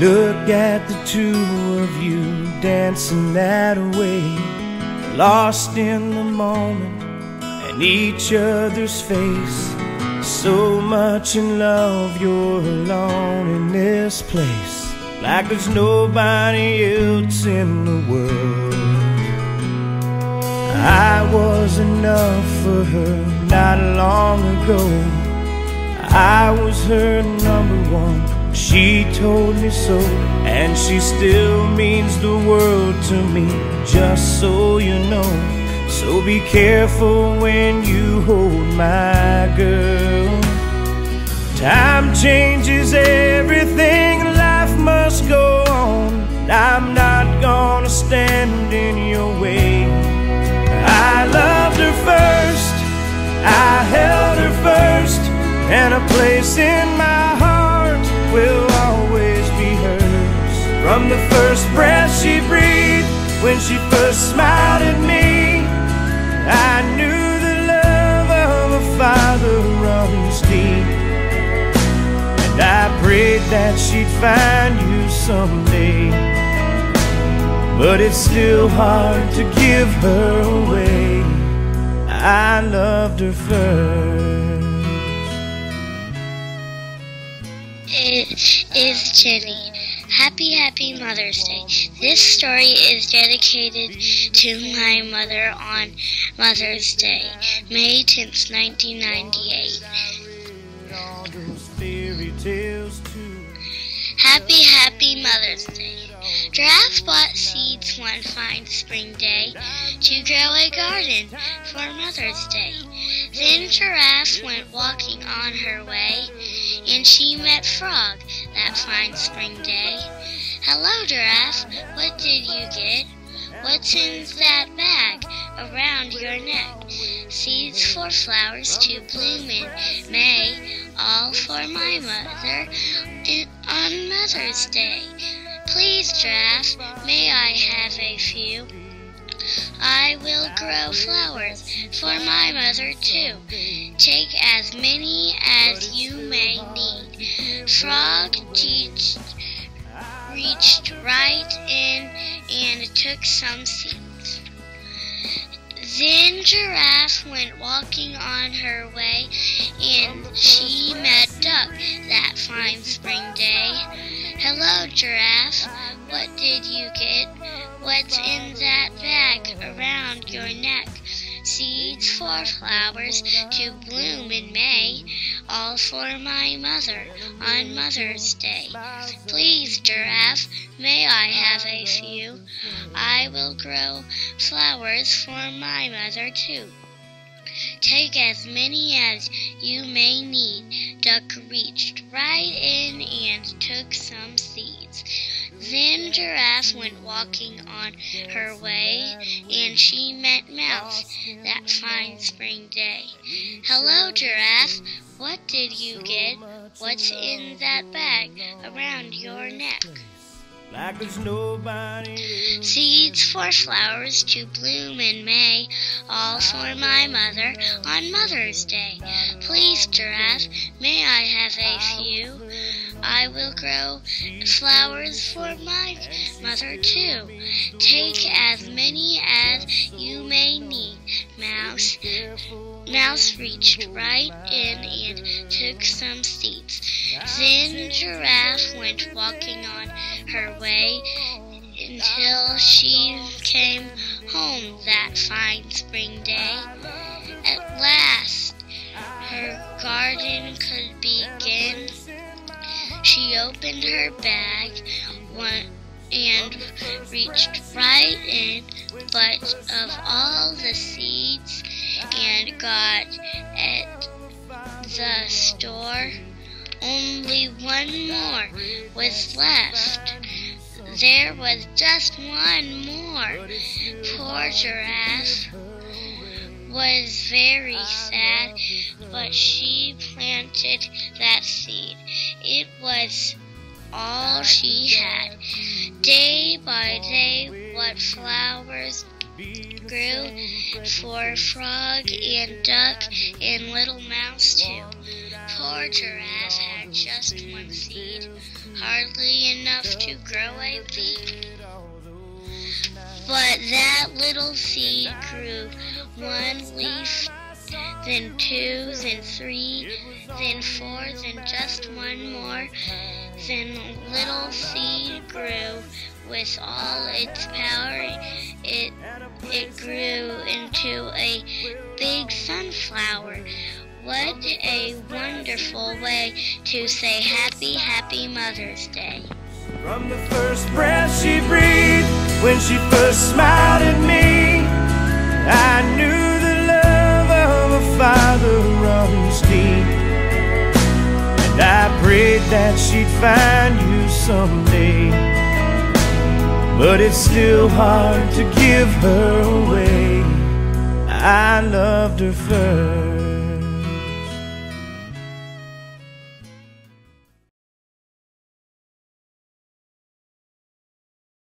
Look at the two of you dancing that way, lost in the moment and each other's face. So much in love, you're alone in this place, like there's nobody else in the world. I was enough for her not long ago. I was her number one. She told me so, and she still means the world to me, just so you know. So be careful when you hold my girl. Time changes everything, life must go on. I'm not gonna stand in your way. I loved her first, I held her first, and a place in From the first breath she breathed, when she first smiled at me, I knew the love of a father runs deep. And I prayed that she'd find you someday. But it's still hard to give her away. I loved her first. It is Jenny. Happy, happy Mother's Day. This story is dedicated to my mother on Mother's Day, May 10th, 1998. Happy, happy Mother's Day. Giraffe bought seeds one fine spring day to grow a garden for Mother's Day. Then Giraffe went walking on her way and she met Frog that fine spring day. Hello, Giraffe, what did you get? What's in that bag around your neck? Seeds for flowers to bloom in May, all for my mother on Mother's Day. Please, Giraffe, may I have a few? I will grow flowers for my mother too. Take as many as you may need. Frog reached, reached right in and took some seeds. Then Giraffe went walking on her way, and she met Duck that fine spring day. Hello, Giraffe, what did you get? What's in that bag around your neck? Seeds for flowers to bloom in May, all for my mother on Mother's Day. Please, Giraffe, may I have a few? I will grow flowers for my mother too. Take as many as you may need. Duck reached right in and took some seeds. Then Giraffe went walking on her way, and she met Mouse that fine spring day. Hello, Giraffe, what did you get? What's in that bag around your neck? like there's nobody Seeds for flowers to bloom in May, all for my mother on Mother's Day. Please, Giraffe, may I have a few? I will grow flowers for my mother too. Take as many as you may need. Mouse, Mouse reached right in and took some seeds. Then Giraffe went walking on her way until she came home that fine spring day. At last, her garden could begin. She opened her bag and reached right in, but of all the seeds and got at the store, only one more was left. There was just one more. Poor giraffe was very sad, but she planted that seed. It was all she had. Day by day, what flowers grew for frog and duck and little mouse too. poor giraffe had just one seed, hardly enough to grow a weed. But that little seed grew one leaf, then two, then three, then four, then just one more. Then little seed grew with all its power. It it grew into a big sunflower. What a wonderful way to say happy, happy Mother's Day. From the first breath she breathed, when she first smiled at me, I knew father runs deep. And I prayed that she'd find you someday. But it's still hard to give her away. I loved her first.